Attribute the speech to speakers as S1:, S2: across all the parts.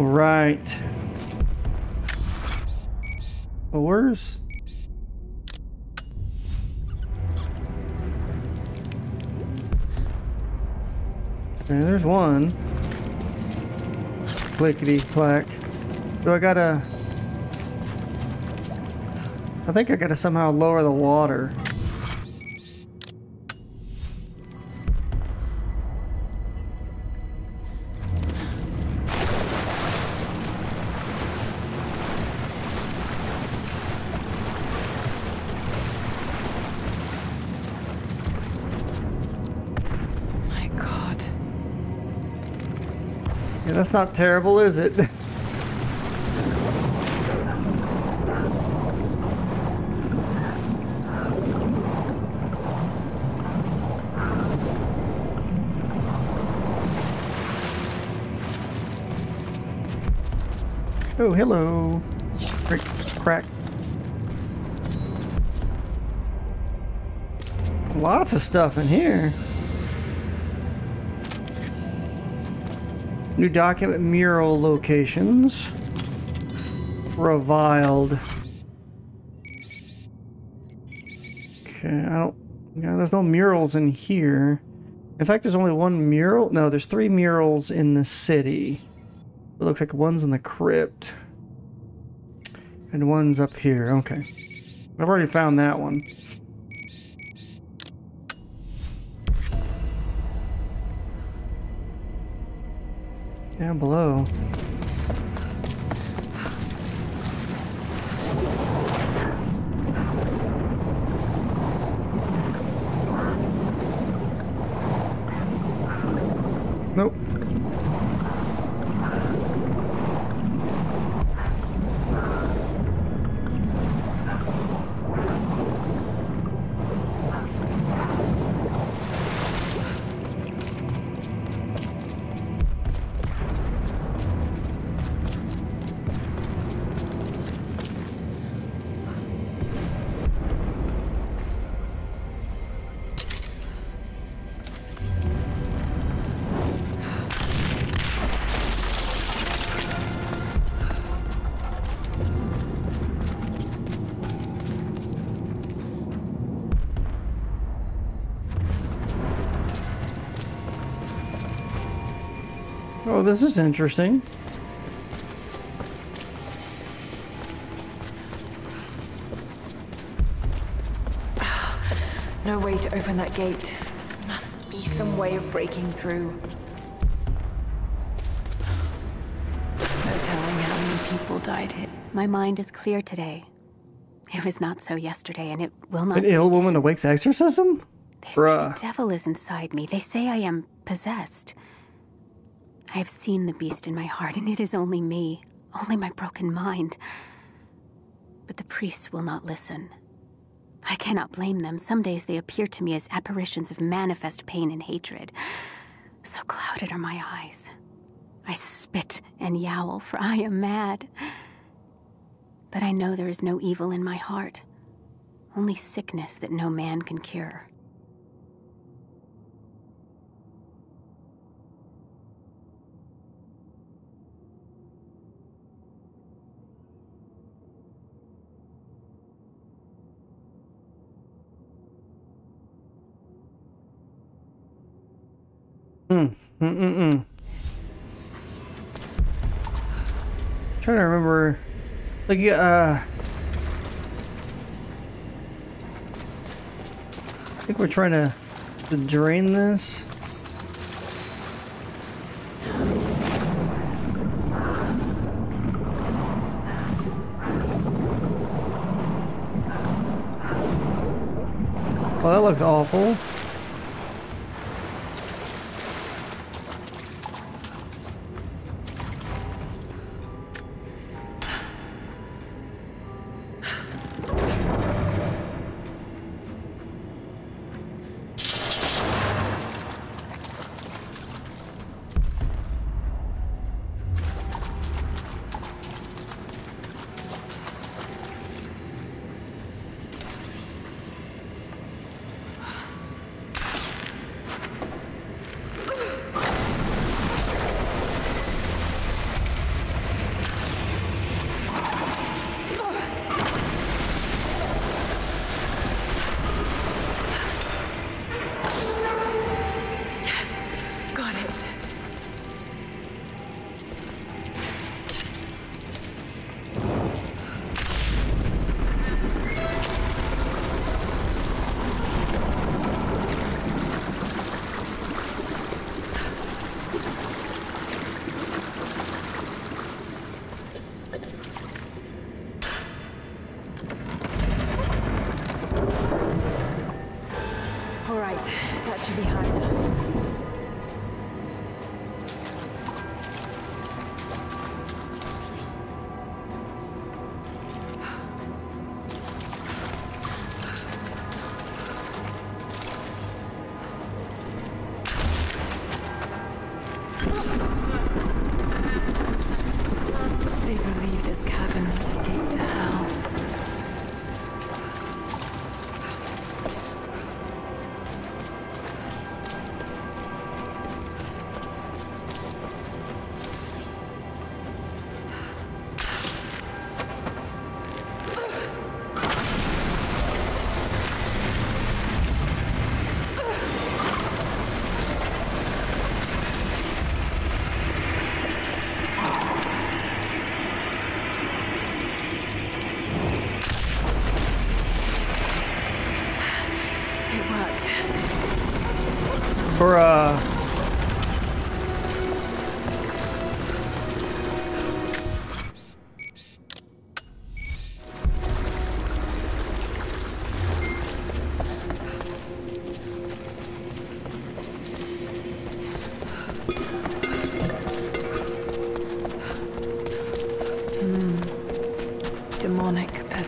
S1: Right. Well, where's... Okay, there's one. Clickety clack. Do I gotta... I think I gotta somehow lower the water. That's not terrible, is it? Oh, hello. Crack. Lots of stuff in here. New document mural locations. Reviled. Okay, I don't. Yeah, there's no murals in here. In fact, there's only one mural. No, there's three murals in the city. It looks like one's in the crypt. And one's up here. Okay. I've already found that one. Down below. Oh, this is interesting.
S2: No way to open that gate. Must be some way of breaking through. No telling how many people died here.
S3: My mind is clear today. It was not so yesterday, and it will not
S1: An ill
S3: again.
S1: woman awakes exorcism?
S3: They
S1: Bruh.
S3: say the devil is inside me. They say I am possessed. I have seen the beast in my heart, and it is only me, only my broken mind. But the priests will not listen. I cannot blame them. Some days they appear to me as apparitions of manifest pain and hatred. So clouded are my eyes. I spit and yowl, for I am mad. But I know there is no evil in my heart, only sickness that no man can cure.
S1: Mm, mm, mm, mm. Trying to remember, like, uh, I think we're trying to, to drain this. Well, that looks awful.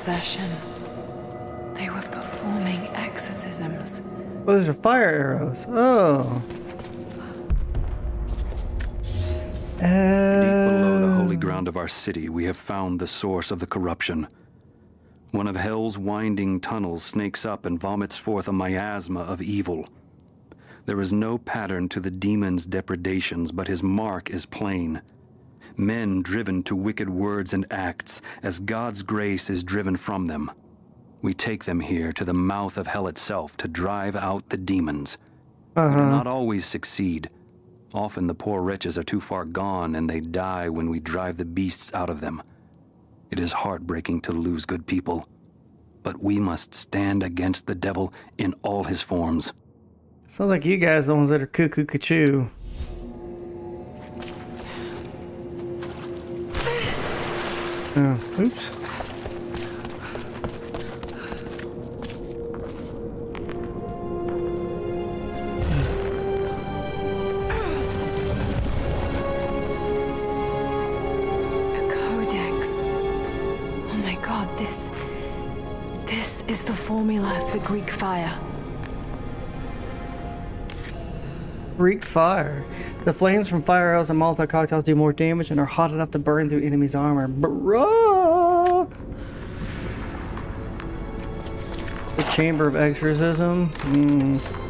S2: Possession. They were performing exorcisms.
S1: Oh, those are fire arrows. Oh.
S4: Deep below the holy
S1: Oh.
S4: ground of our city, we have found the source of the corruption. One of hell's winding tunnels snakes up and vomits forth a miasma of evil. There is no pattern to the demon's depredations, but his mark is plain. Men driven to wicked words and acts, as God's grace is driven from them. We take them here to the mouth of hell itself to drive out the demons. We do uh-huh. not always succeed. Often the poor wretches are too far gone and they die when we drive the beasts out of them. It is heartbreaking to lose good people. But we must stand against the devil in all his forms.
S1: Sounds like you guys are the ones that are cuckoo cuckoo. Oh, oops.
S2: A codex. Oh my god, this. This is the formula for Greek fire.
S1: Greek fire. The flames from fire arrows and Molotov cocktails do more damage and are hot enough to burn through enemies' armor. Bro! The Chamber of Exorcism. Hmm.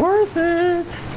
S1: Worth it!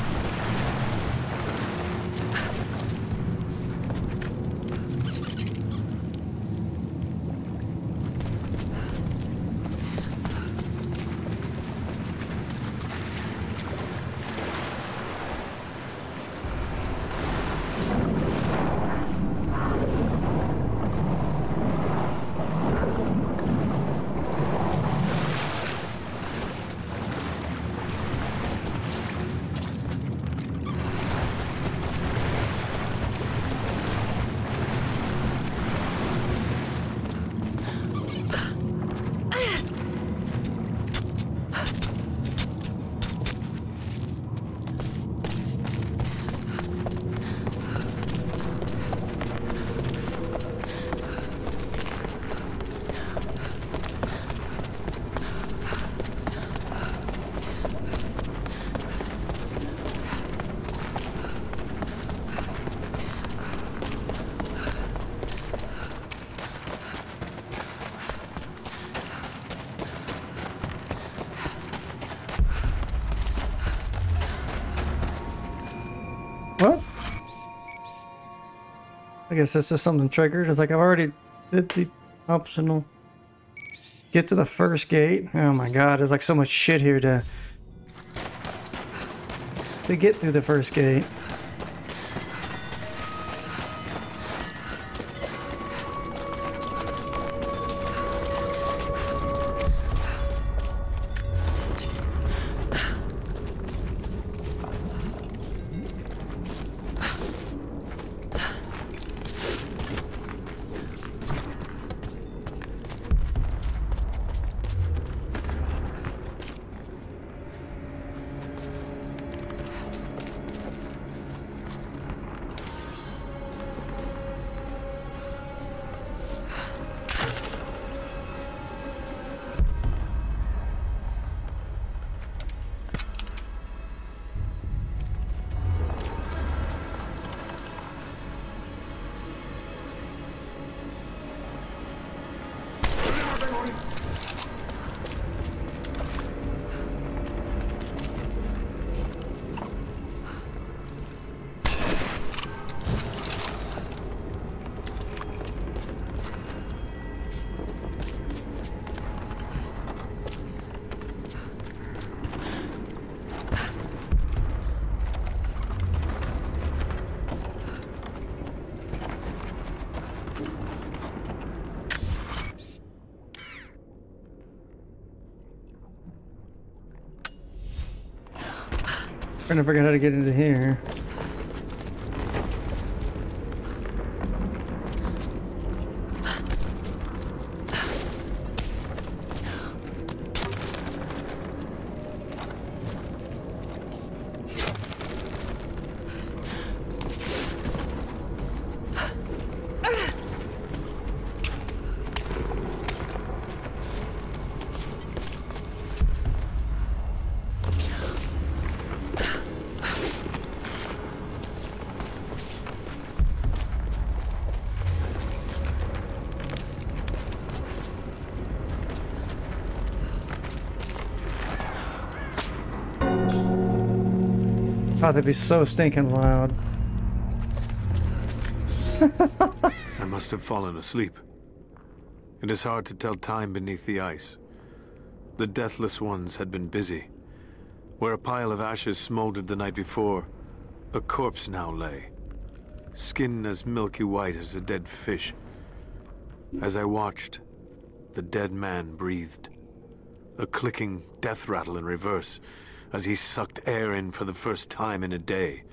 S1: I guess it's just something triggered. It's like I've already did the optional. Get to the first gate. Oh my god, there's like so much shit here to to get through the first gate. Trying to figure out how to get into here. God, that'd be so stinking loud.
S5: I must have fallen asleep. It is hard to tell time beneath the ice. The Deathless Ones had been busy. Where a pile of ashes smoldered the night before, a corpse now lay, skin as milky white as a dead fish. As I watched, the dead man breathed, a clicking death rattle in reverse as he sucked air in for the first time in a day.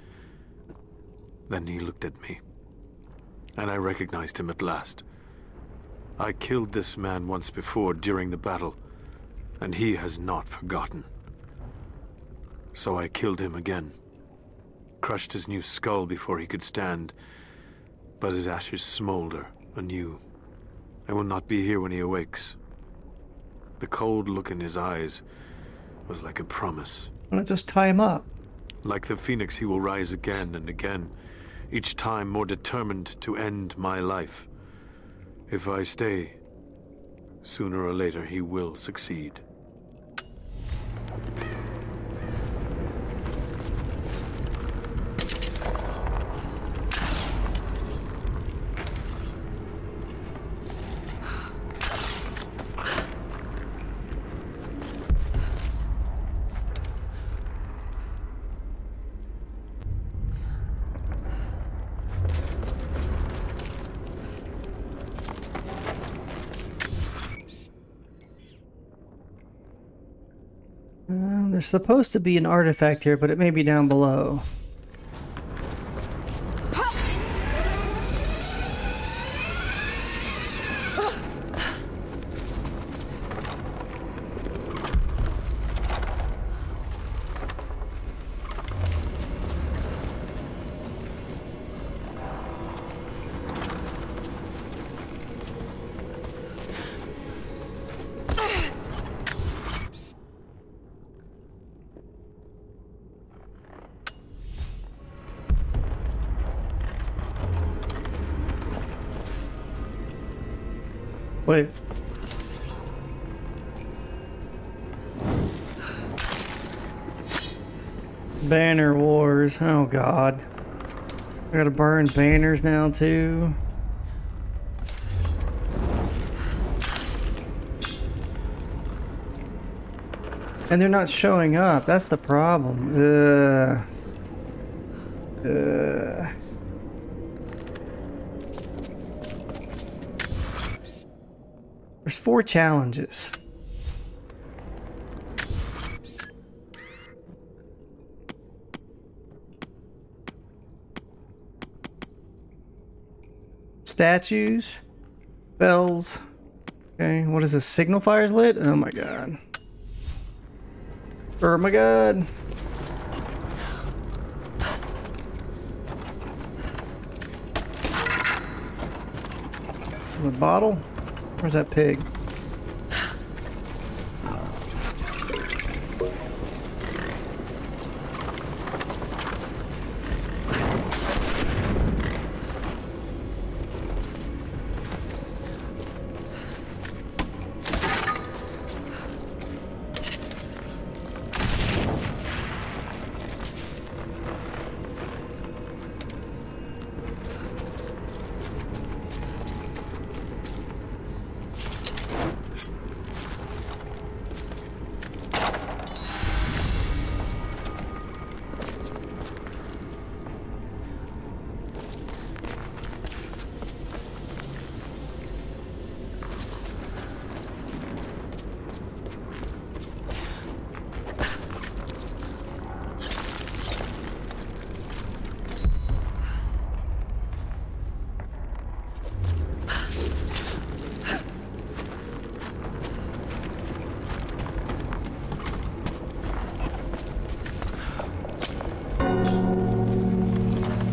S5: Then he looked at me, and I recognized him at last. I killed this man once before during the battle, and he has not forgotten. So I killed him again. Crushed his new skull before he could stand, but his ashes smolder anew. I will not be here when he awakes. The cold look in his eyes was like a promise.
S1: Not just tie him up?
S5: Like the phoenix, he will rise again and again, each time more determined to end my life. If I stay, sooner or later he will succeed.
S1: Uh, there's supposed to be an artifact here, but it may be down below. Wait. Banner wars. Oh god. I gotta burn banners now too. And they're not showing up. That's the problem. Ugh. Ugh. Four challenges. Statues, bells. Okay, what is this? Signal fires lit? Oh my god. Oh my god. The bottle? Where's that pig?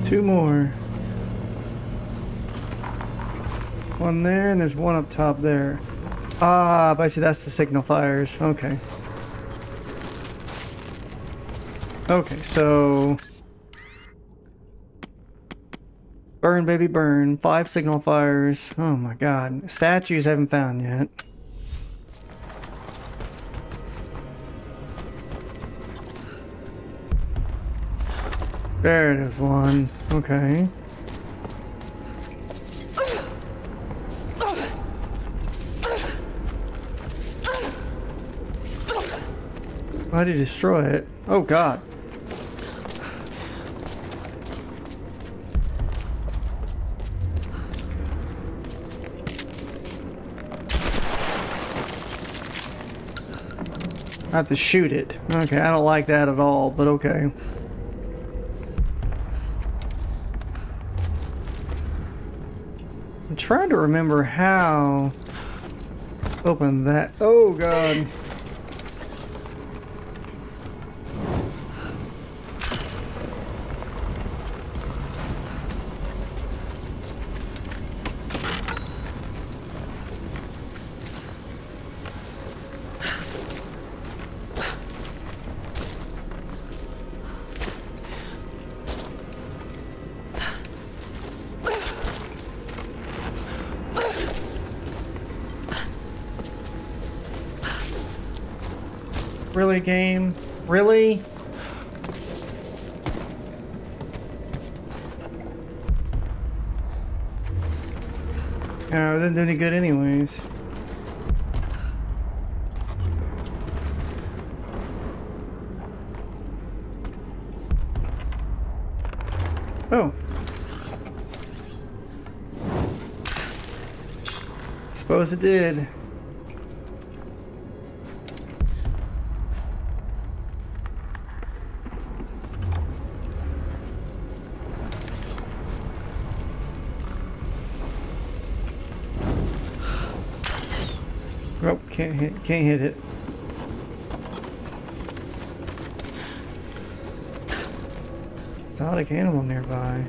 S1: Two more. One there, and there's one up top there. Ah, I bet you that's the signal fires. Okay. Okay, so... Burn, baby, burn. Five signal fires. Oh my god. Statues haven't found yet. There it is one. Okay. Why did he destroy it? Oh god. I have to shoot it. Okay, I don't like that at all, but okay. Trying to remember how open that. Oh god. Good anyways. Oh. Suppose it did. Oh, can't hit, can't hit it. Exotic animal nearby.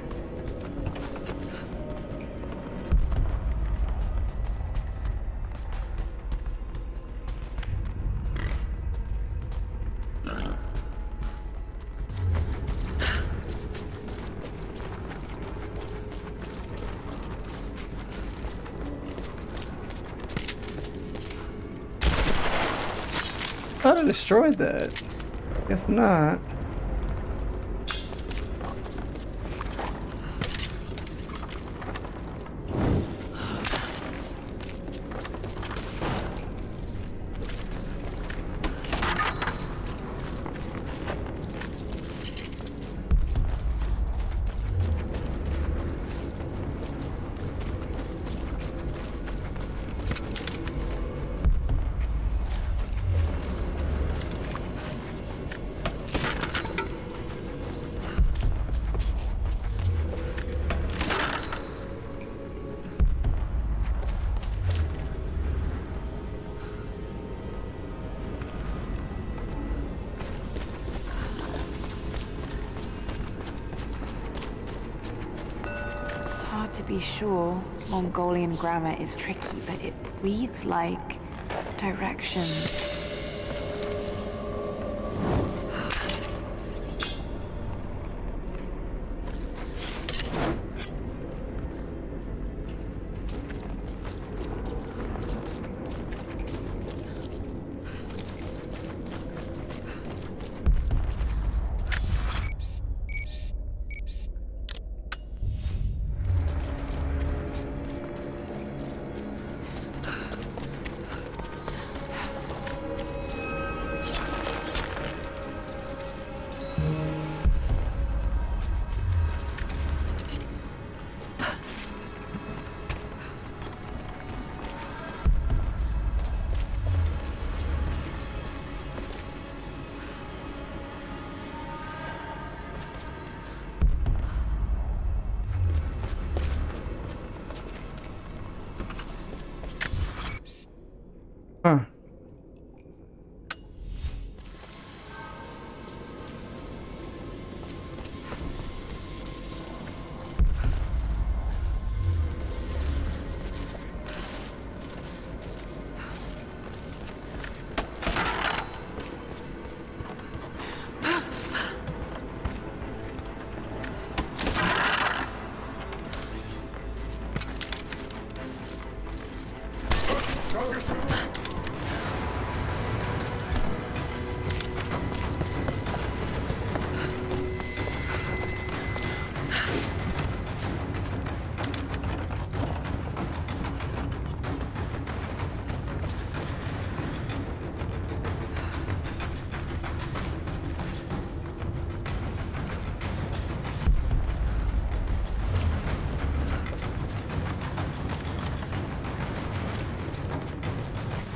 S1: Destroyed that. Guess not.
S2: Be sure. Mongolian grammar is tricky, but it reads like directions.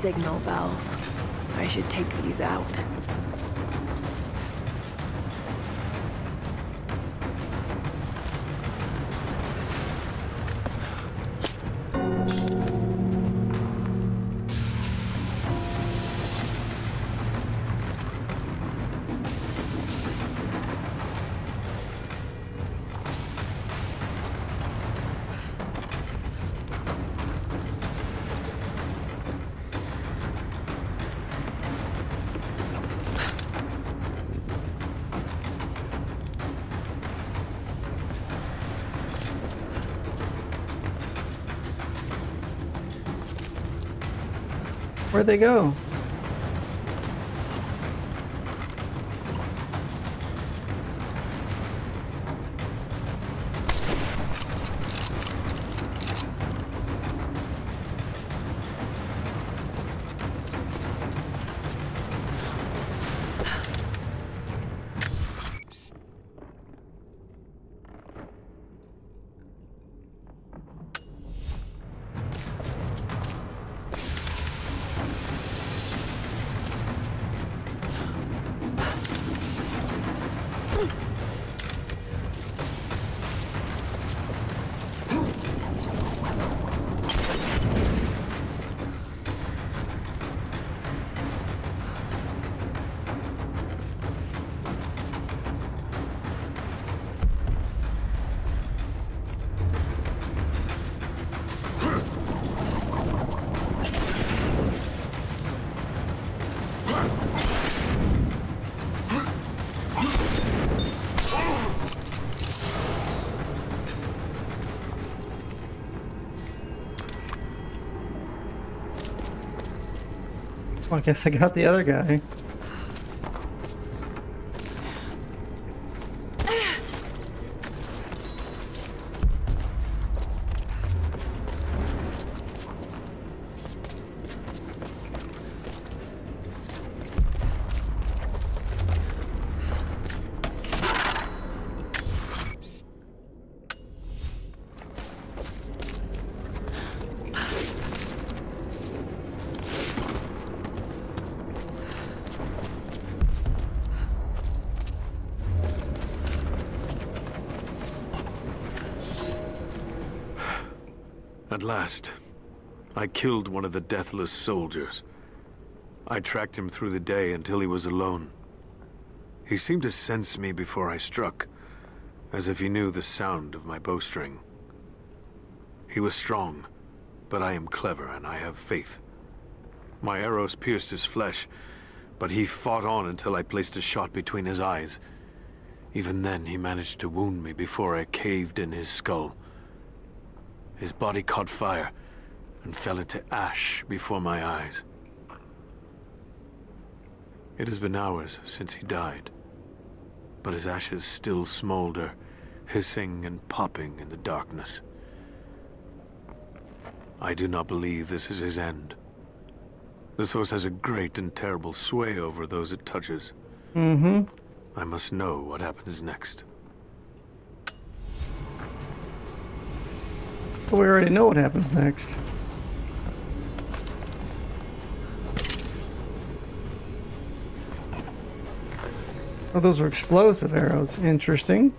S2: Signal bells. I should take these out.
S1: Where'd they go? I guess I got the other guy.
S5: At last, I killed one of the deathless soldiers. I tracked him through the day until he was alone. He seemed to sense me before I struck, as if he knew the sound of my bowstring. He was strong, but I am clever and I have faith. My arrows pierced his flesh, but he fought on until I placed a shot between his eyes. Even then, he managed to wound me before I caved in his skull. His body caught fire and fell into ash before my eyes. It has been hours since he died, but his ashes still smolder, hissing and popping in the darkness. I do not believe this is his end. The source has a great and terrible sway over those it touches.
S1: Mm-hmm.
S5: I must know what happens next.
S1: But we already know what happens next. Oh, those were explosive arrows. Interesting.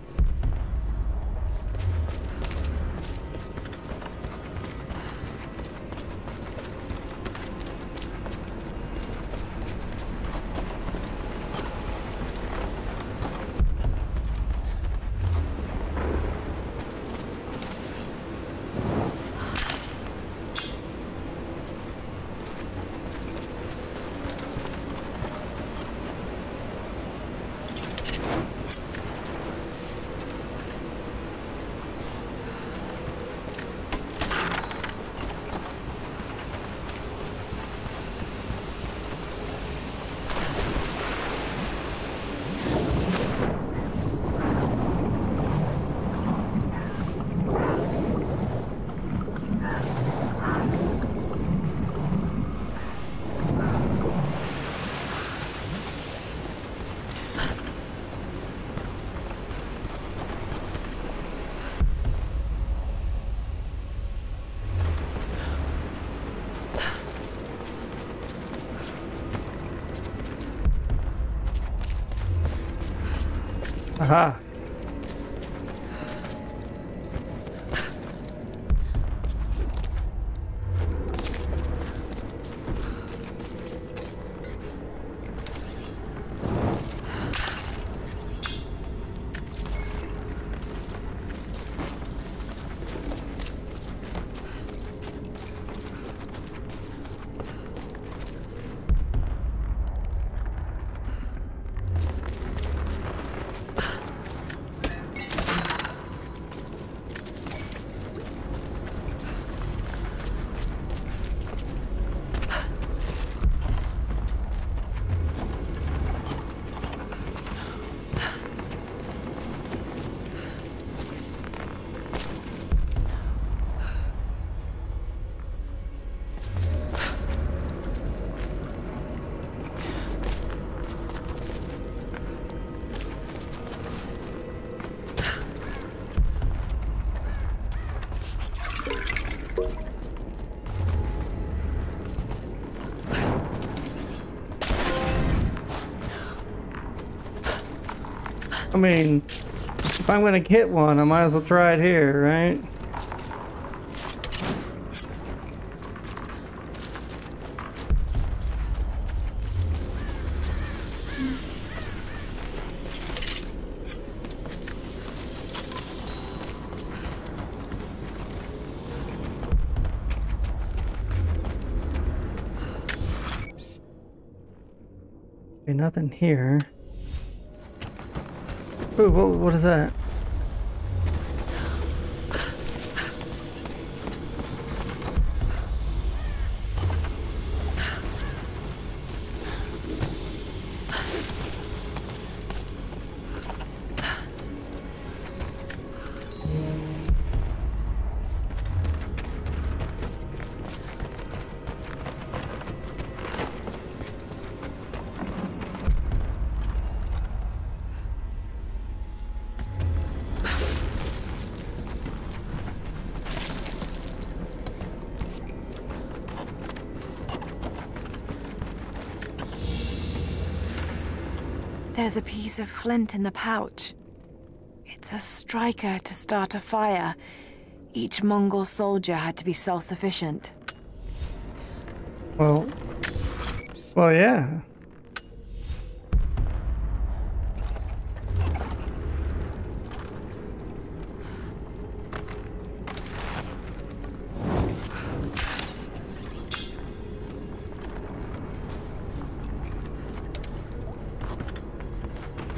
S1: Aha. I mean, if I'm gonna get one, I might as well try it here, right? Nothing here. What is that?
S2: There's a piece of flint in the pouch. It's a striker to start a fire. Each Mongol soldier had to be self-sufficient.
S1: Well, well, yeah.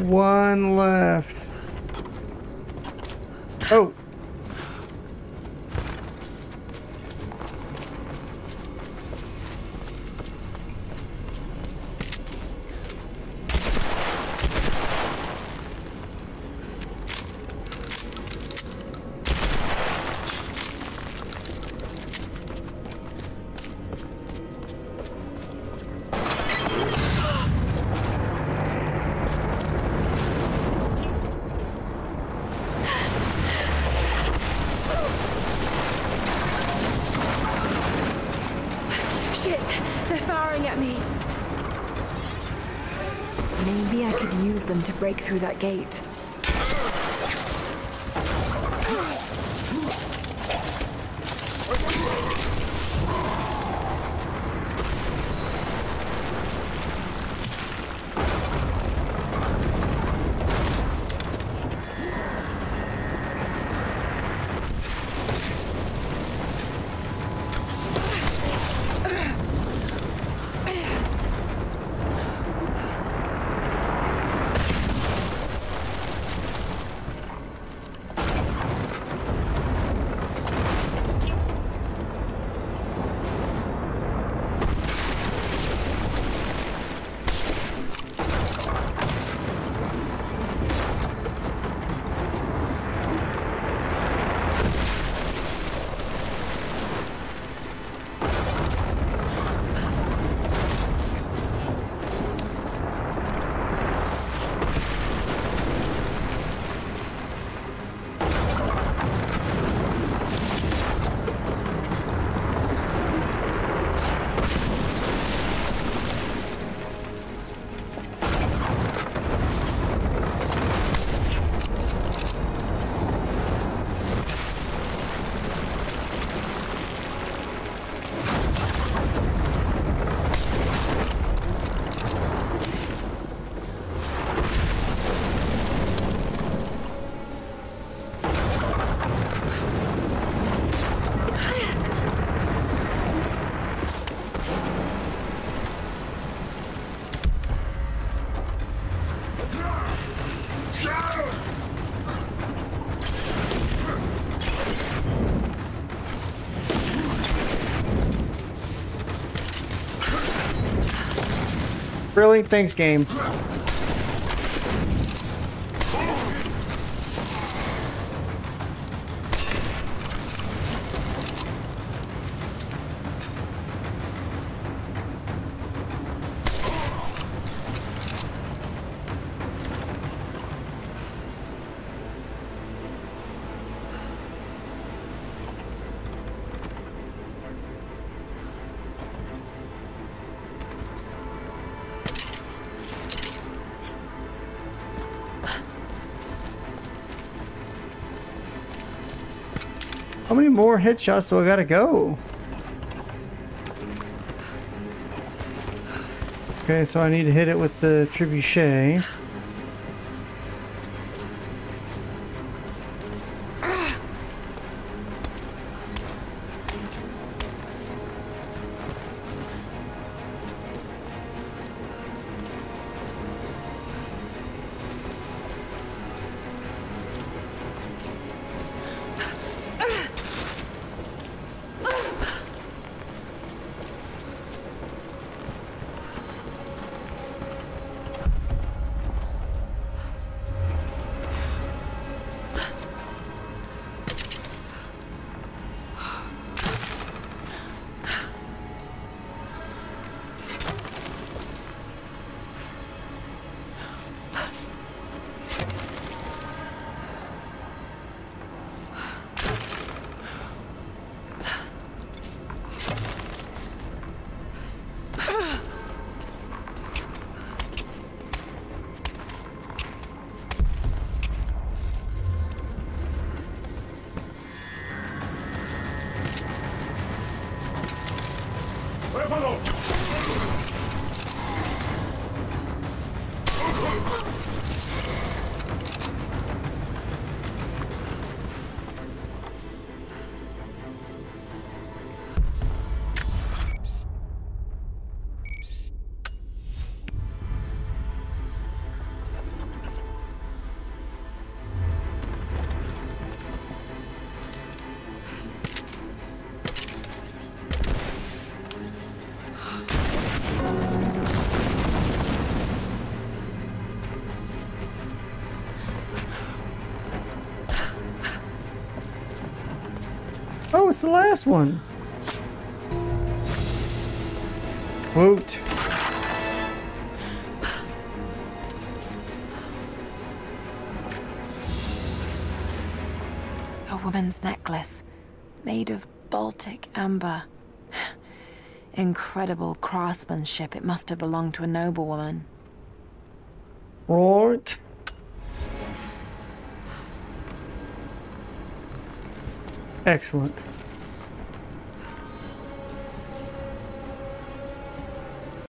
S1: One left. Oh.
S2: Break through that gate.
S1: Really? Thanks, game. More headshots do I gotta go? Okay, so I need to hit it with the trebuchet. It's the last one. Woot.
S2: A woman's necklace, made of Baltic amber. Incredible craftsmanship. It must have belonged to a noblewoman.
S1: Right. Excellent.